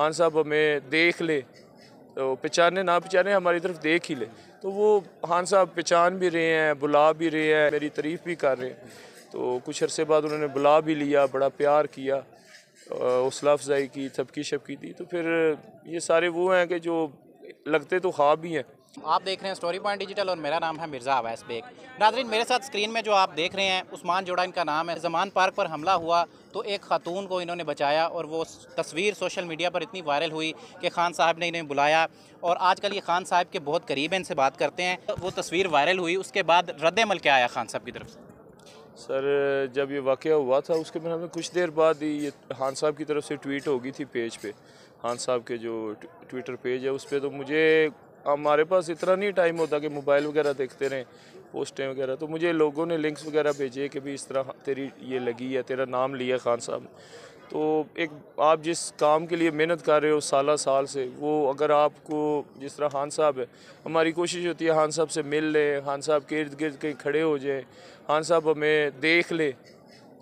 खान साहब, हमें देख ले। तो पहचाने ना पहचाने, हमारी तरफ़ देख ही ले। तो वो खान साहब पहचान भी रहे हैं, बुला भी रहे हैं, मेरी तारीफ़ भी कर रहे हैं। तो कुछ अरसे बाद उन्होंने बुला भी लिया, बड़ा प्यार किया हौसला अफजाई की थपकी शपकी दी। तो फिर ये सारे वो हैं कि जो लगते तो ख्वाब ही हैं। आप देख रहे हैं स्टोरी पॉइंट डिजिटल और मेरा नाम है मिर्ज़ा अवैस बेग। नाजरीन, मेरे साथ स्क्रीन में जो आप देख रहे हैं, उस्मान जोड़ा इनका नाम है। जमान पार्क पर हमला हुआ तो एक खातून को इन्होंने बचाया और वो तस्वीर सोशल मीडिया पर इतनी वायरल हुई कि खान साहब ने इन्हें बुलाया और आजकल ये खान साहब के बहुत करीब इनसे बात करते हैं। वो तस्वीर वायरल हुई, उसके बाद रद्दमल क्या आया खान साहब की तरफ़ से? सर, जब ये वाक़ हुआ था, उसके बाद हमें कुछ देर बाद ही ये खान साहब की तरफ़ से ट्वीट हो गई थी पेज पे। खान साहब के जो ट्विटर पेज है, उस पर तो मुझे हमारे पास इतना नहीं टाइम होता कि मोबाइल वगैरह देखते रहें पोस्टें वगैरह। तो मुझे लोगों ने लिंक्स वगैरह भेजे कि भी इस तरह तेरी ये लगी है, तेरा नाम लिया खान साहब। तो एक आप जिस काम के लिए मेहनत कर रहे हो साल साल से, वो अगर आपको जिस तरह खान साहब है, हमारी कोशिश होती है खान साहब से मिल लें, खान साहब के इर्द गिर्द कहीं खड़े हो जाएँ, खान साहब हमें देख ले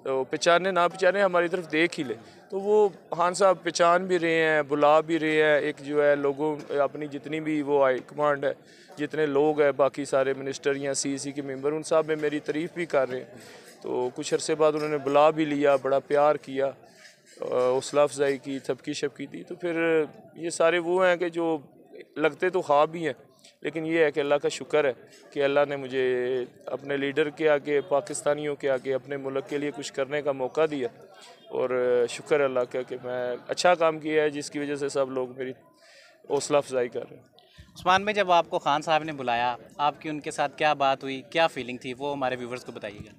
तो पहचाने ना पहचाने हमारी तरफ़ देख ही ले। तो वो खान साहब पहचान भी रहे हैं, बुला भी रहे हैं, एक जो है लोगों, अपनी जितनी भी वो हाई कमांड है, जितने लोग हैं, बाकी सारे मिनिस्टर या सी सी के मेंबर उन साहब में मेरी तारीफ़ भी कर रहे हैं। तो कुछ अरसे बाद उन्होंने बुला भी लिया, बड़ा प्यार किया हौसला अफजाई की थपकी शपकी दी। तो फिर ये सारे वो हैं कि जो लगते तो ख्वाब ही हैं लेकिन ये है कि अल्लाह का शुक्र है कि अल्लाह ने मुझे अपने लीडर के आगे पाकिस्तानियों के आगे अपने मुल्क के लिए कुछ करने का मौका दिया। और शुक्र अल्लाह का कि मैं अच्छा काम किया है जिसकी वजह से सब लोग मेरी हौसला अफजाई कर रहे हैं। उस्मान में जब आपको खान साहब ने बुलाया आपकी उनके साथ क्या बात हुई क्या फीलिंग थी वो हमारे व्यूवर्स को बताइएगा।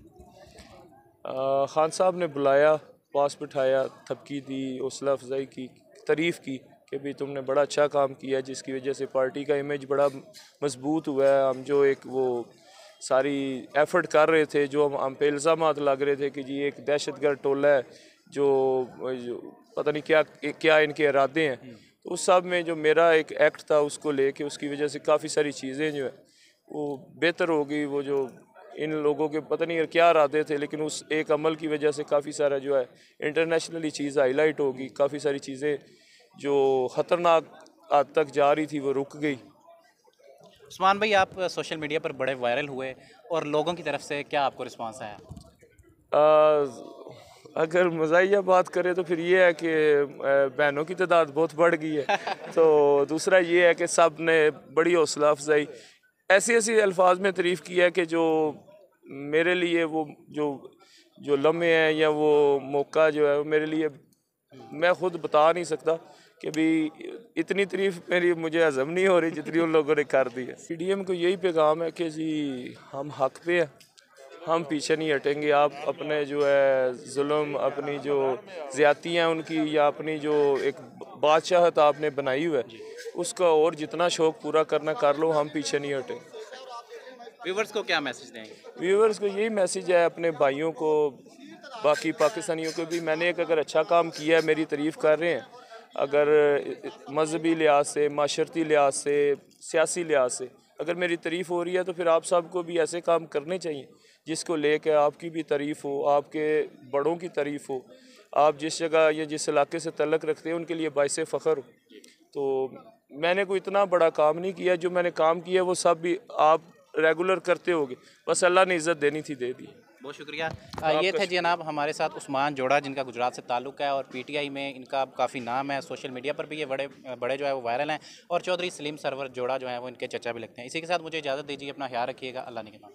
खान साहब ने बुलाया पास बिठाया थपकी दी हौसला अफजाई की तारीफ़ की। कि भी तुमने बड़ा अच्छा काम किया जिसकी वजह से पार्टी का इमेज बड़ा मज़बूत हुआ है। हम जो एक वो सारी एफर्ट कर रहे थे जो हम हम पे इल्ज़ाम लग रहे थे कि जी एक दहशत गर्द टोला है जो, जो पता नहीं क्या क्या इनके इरादे हैं। तो उस सब में जो मेरा एक एक्ट था उसको लेके उसकी वजह से काफ़ी सारी चीज़ें जो है वो बेहतर हो गई। वो जो इन लोगों के पता नहीं क्या इरादे थे लेकिन उस एक अमल की वजह से काफ़ी सारा जो है इंटरनेशनली चीज़ हाईलाइट होगी। काफ़ी सारी चीज़ें जो ख़तरनाक हद तक जा रही थी वो रुक गई। उस्मान भाई आप सोशल मीडिया पर बड़े वायरल हुए और लोगों की तरफ़ से क्या आपको रिस्पांस आया? आ, अगर मज़ाइया बात करें तो फिर ये है कि बहनों की तादाद बहुत बढ़ गई है। तो दूसरा ये है कि सबने बड़ी हौसला अफजाई। ऐसी ऐसी अल्फाज में तारीफ़ की है कि जो मेरे लिए वो जो जो लम्हे हैं या वो मौका जो है वो मेरे लिए मैं खुद बता नहीं सकता कि भी इतनी तारीफ़ मेरी मुझे हजम नहीं हो रही जितनी उन लोगों ने कर दी है। सी को यही पैगाम है कि जी हम हक पे हैं हम पीछे नहीं हटेंगे। आप अपने जो है जुल्म अपनी जो ज़्यादतियाँ उनकी या अपनी जो एक बादशाहत आपने बनाई हुई है उसका और जितना शौक पूरा करना कर लो हम पीछे नहीं हटेंगे व्यूवर्स को क्या मैसेज देंगे? व्यूवर्स को यही मैसेज है अपने भाइयों को बाकी पाकिस्तानियों को भी मैंने एक अगर अच्छा काम किया है, मेरी तारीफ़ कर रहे हैं। अगर मजहबी लिहाज से, माशरती लिहाज से, सियासी लिहाज से अगर मेरी तारीफ़ हो रही है तो फिर आप सबको भी ऐसे काम करने चाहिए जिसको लेकर आपकी भी तारीफ़ हो, आपके बड़ों की तारीफ़ हो। आप जिस जगह या जिस इलाके से तलक रखते हैं, उनके लिए बायस फ़ख्र हो। तो मैंने कोई इतना बड़ा काम नहीं किया, जो मैंने काम किया, वो सब भी आप रेगुलर करते होगे। बस अल्लाह ने इज़्ज़त देनी थी, दे दी। बहुत शुक्रिया। ये थे जनाब हमारे साथ उस्मान जोड़ा जिनका गुजरात से ताल्लुक़ है और पीटीआई में इनका काफ़ी नाम है। सोशल मीडिया पर भी ये बड़े बड़े जो है वो वायरल हैं। और चौधरी सलीम सरवर जोड़ा जो है वो इनके चचा भी लगते हैं। इसी के साथ मुझे इजाज़त दीजिए अपना ख्याल रखिएगा। अल्लाह ने के नाम